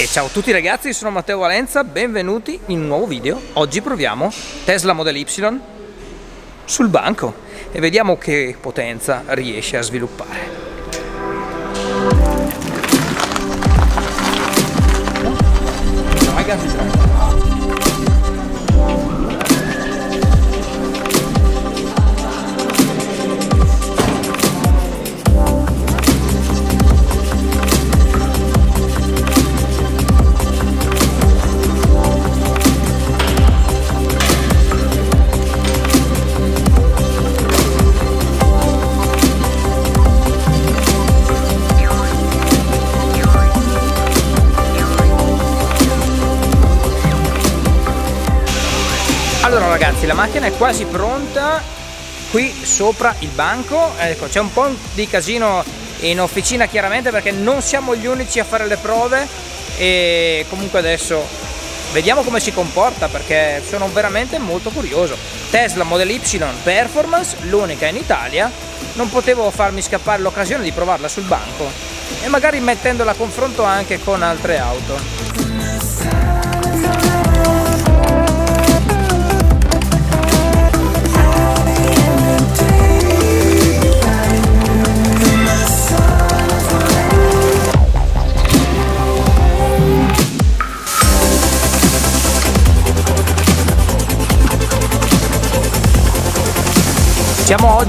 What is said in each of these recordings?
E ciao a tutti ragazzi, sono Matteo Valenza, benvenuti in un nuovo video. Oggi proviamo Tesla Model Y sul banco e vediamo che potenza riesce a sviluppare. Ragazzi, ragazzi la macchina è quasi pronta qui sopra il banco. Ecco c'è un po' di casino in officina chiaramente perché non siamo gli unici a fare le prove. E comunque adesso vediamo come si comporta perché sono veramente molto curioso. Tesla Model Y Performance l'unica in Italia. Non potevo farmi scappare l'occasione di provarla sul banco. E magari mettendola a confronto anche con altre auto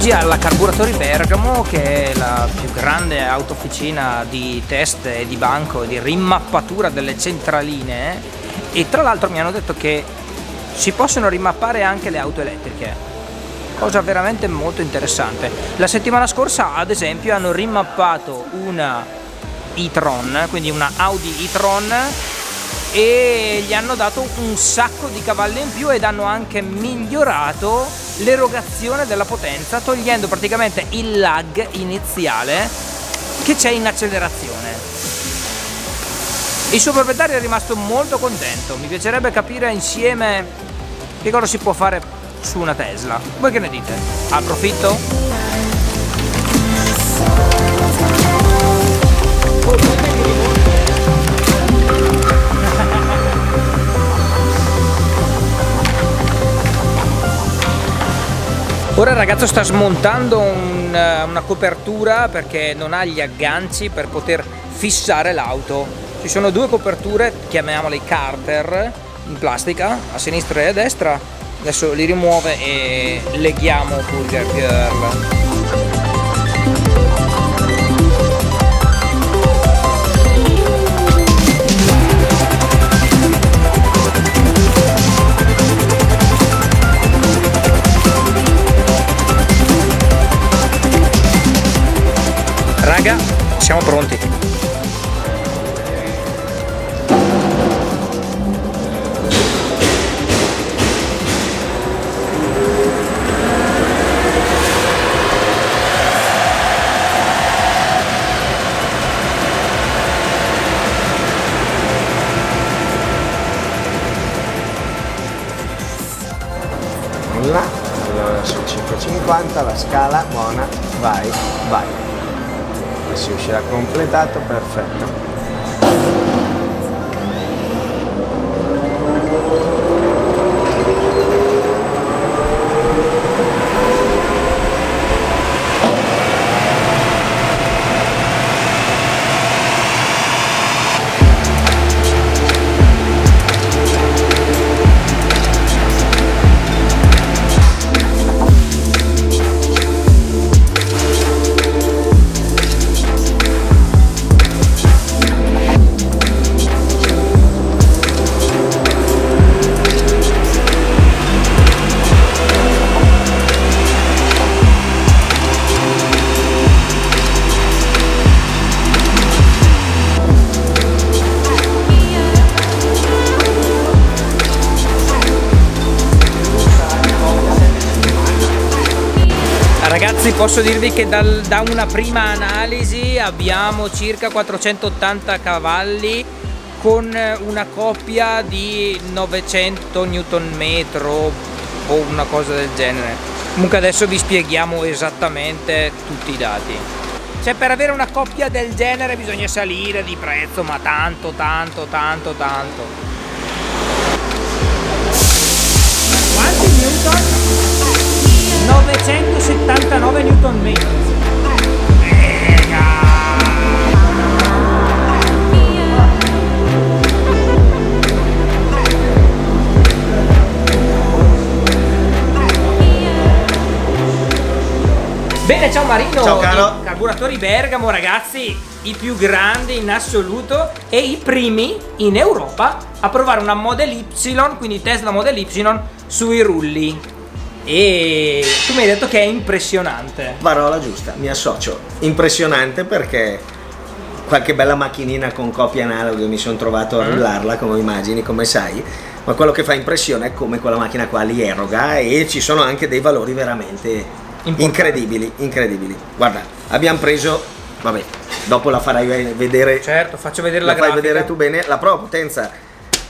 oggi alla Carburatori Bergamo che è la più grande autofficina di test e di banco e di rimappatura delle centraline e tra l'altro mi hanno detto che si possono rimappare anche le auto elettriche. Cosa veramente molto interessante. La settimana scorsa ad esempio hanno rimappato una e-tron quindi una Audi e-tron e gli hanno dato un sacco di cavalli in più ed hanno anche migliorato l'erogazione della potenza togliendo praticamente il lag iniziale che c'è in accelerazione. Il suo proprietario è rimasto molto contento, mi piacerebbe capire insieme che cosa si può fare su una Tesla. Voi che ne dite? Approfitto? Ora il ragazzo sta smontando un, eh, una copertura perché non ha gli agganci per poter fissare l'auto. Ci sono due coperture, chiamiamole carter, in plastica, a sinistra e a destra. Adesso li rimuove e leghiamo Burger Girl. Raga siamo pronti. Là, allora su 550 la scala buona, vai, vai si uscirà completato perfetto Ragazzi posso dirvi che dal, da una prima analisi abbiamo circa 480 cavalli con una coppia di 900 Nm o una cosa del genere. Comunque adesso vi spieghiamo esattamente tutti i dati. Cioè per avere una coppia del genere bisogna salire di prezzo, ma tanto, tanto, tanto, tanto. Quanti newton? 979 newton metri. Bene, ciao Marino. Ciao caro. I carburatori Bergamo, ragazzi, i più grandi in assoluto e i primi in Europa a provare una Model Y, quindi Tesla Model Y sui rulli. E tu mi hai detto che è impressionante. Parola giusta, mi associo. Impressionante perché qualche bella macchinina con copie analoghe mi sono trovato a Mm. rullarla, come immagini, come sai. Ma quello che fa impressione è come quella macchina qua li eroga e ci sono anche dei valori veramente Importanti. incredibili, incredibili. Guarda, abbiamo preso, vabbè, dopo la farai vedere, Certo, faccio vedere la la, fai grafica. vedere tu bene, la prova potenza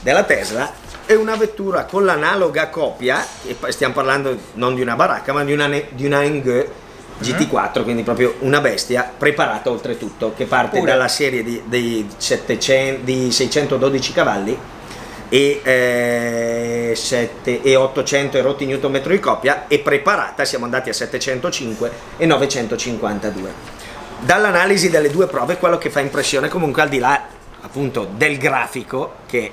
della Tesla è una vettura con l'analoga copia, e stiamo parlando non di una baracca, ma di una, di una Eng GT4, quindi proprio una bestia preparata oltretutto, che parte Pure. dalla serie di, dei 700 di 612 cavalli e, eh, 7 e 800 erotti Nm di coppia e preparata siamo andati a 705 e 952 dall'analisi delle due prove quello che fa impressione comunque al di là appunto del grafico che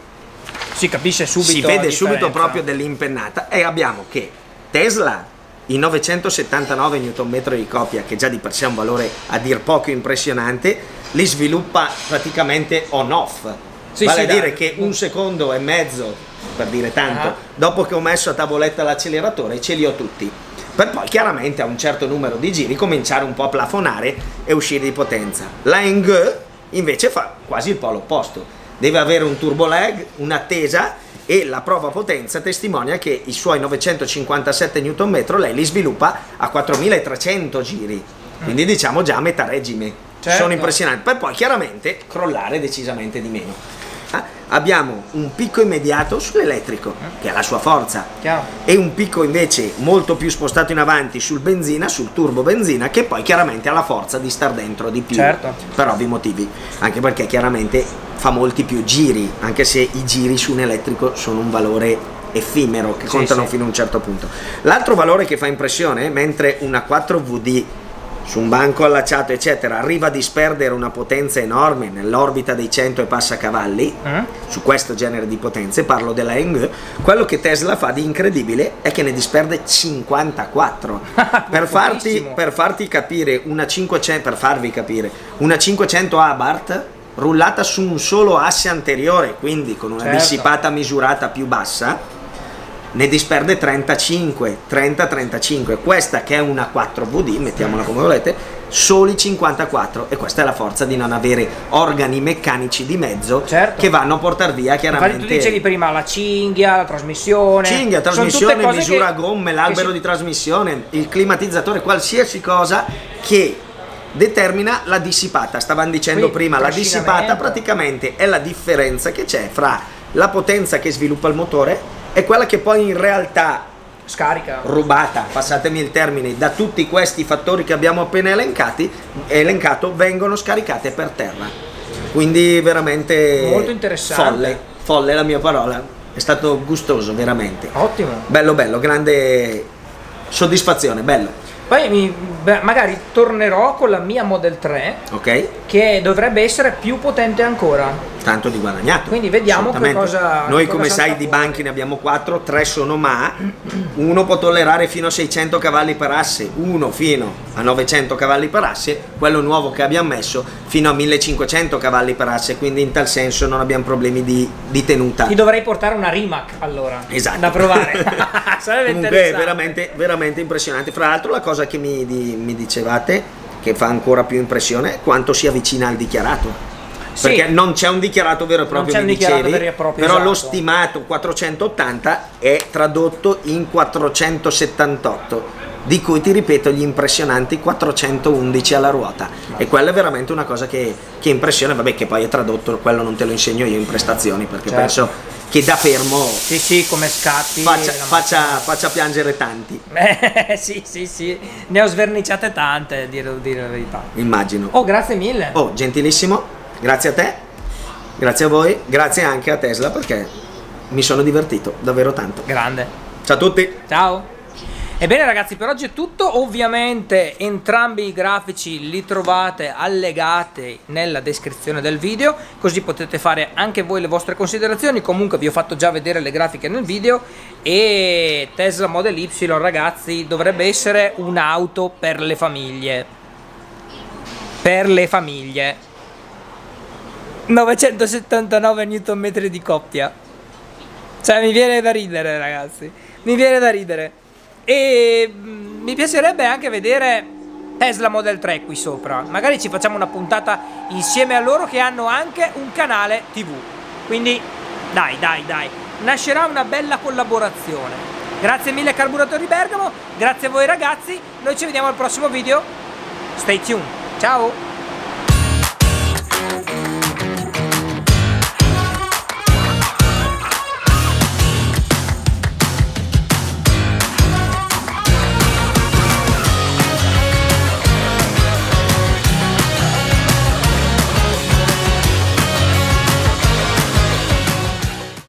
Si capisce subito. si vede subito proprio dell'impennata e abbiamo che Tesla in 979 Nm di coppia che già di per sé è un valore a dir poco impressionante li sviluppa praticamente on off Sì, vale sì, a dire dai. che un secondo e mezzo per dire tanto Ah. dopo che ho messo a tavoletta l'acceleratore ce li ho tutti per poi chiaramente a un certo numero di giri cominciare un po' a plafonare e uscire di potenza la Eng invece fa quasi il polo opposto deve avere un turbo lag un'attesa e la prova potenza testimonia che i suoi 957 Nm lei li sviluppa a 4300 giri. Quindi diciamo già a metà regime. Certo. sono impressionanti. Per poi chiaramente crollare decisamente di meno abbiamo un picco immediato sull'elettrico che ha la sua forza Chiaro. e un picco invece molto più spostato in avanti sul benzina, sul turbo benzina, che poi chiaramente ha la forza di star dentro di più. Certo. Per ovvi motivi. Anche perché chiaramente fa molti più giri, anche se i giri su un elettrico sono un valore effimero che Sì, contano sì. fino a un certo punto. L'altro valore che fa impressione, mentre una 4VD su un banco allacciato eccetera arriva a disperdere una potenza enorme nell'orbita dei 100 e passa cavalli Mm? su questo genere di potenze, parlo della Eng, quello che Tesla fa di incredibile è che ne disperde 54. per, farti, per farti capire una 500, per farvi capire, una 500 Abarth rullata su un solo asse anteriore, quindi con una Certo. dissipata misurata più bassa, ne disperde 35, 30-35. Questa che è una 4VD, mettiamola come volete, soli 54 e questa è la forza di non avere organi meccanici di mezzo Certo. che vanno a portare via Infatti chiaramente tu dicevi prima la cinghia, la trasmissione. cinghia, trasmissione, misura che- gomme, l'albero si- di trasmissione, il climatizzatore, qualsiasi cosa che determina la dissipata. Stavamo dicendo Quindi, prima, la dissipata praticamente è la differenza che c'è fra la potenza che sviluppa il motore e quella che poi in realtà Scarica. rubata, passatemi il termine, da tutti questi fattori che abbiamo appena elencati, elencato, vengono scaricate per terra. Quindi veramente Molto interessante. folle, folle la mia parola. È stato gustoso, veramente. Ottimo. Bello, bello, grande soddisfazione, bello. Poi mi- beh, magari tornerò con la mia Model 3 Ok? che dovrebbe essere più potente ancora. Tanto di guadagnato. Quindi vediamo che cosa- Noi, che come cosa sai, di banchi ne abbiamo 4, 3 sono ma. Uno può tollerare fino a 600 cavalli per asse, uno fino a 900 cavalli per asse, quello nuovo che abbiamo messo fino a 1500 cavalli per asse, quindi in tal senso non abbiamo problemi di, di tenuta. Ti dovrei portare una Rimac allora. Esatto. Da provare. Sarebbe Comunque interessante. veramente, veramente impressionante. Fra l'altro la cosa che mi, di- mi dicevate, che fa ancora più impressione, quanto si avvicina al dichiarato. Sì. Perché non c'è un dichiarato vero e Non proprio, c'è mi dichiarato dicevi, vero e proprio, però lo esatto. stimato 480 è tradotto in 478 di cui ti ripeto gli impressionanti 411 alla ruota. E quella è veramente una cosa che, che impressiona, vabbè che poi è tradotto, quello non te lo insegno io in prestazioni perché certo. penso che da fermo sì sì come scatti faccia, faccia, faccia piangere tanti. Eh, sì sì sì. Ne ho sverniciate tante dire, dire la verità. Immagino. Oh grazie mille. Oh gentilissimo grazie a te grazie a voi grazie anche a Tesla perché mi sono divertito davvero tanto. Grande. Ciao a tutti. Ciao Ebbene ragazzi per oggi è tutto, ovviamente entrambi i grafici li trovate allegati nella descrizione del video così potete fare anche voi le vostre considerazioni, comunque vi ho fatto già vedere le grafiche nel video e Tesla Model Y ragazzi dovrebbe essere un'auto per le famiglie, per le famiglie, 979 Nm di coppia, cioè mi viene da ridere ragazzi, mi viene da ridere e mm, mi piacerebbe anche vedere Tesla Model 3 qui sopra. Magari ci facciamo una puntata insieme a loro che hanno anche un canale TV. Quindi dai, dai, dai. Nascerà una bella collaborazione. Grazie mille Carburatori Bergamo, grazie a voi ragazzi. Noi ci vediamo al prossimo video. Stay tuned. Ciao!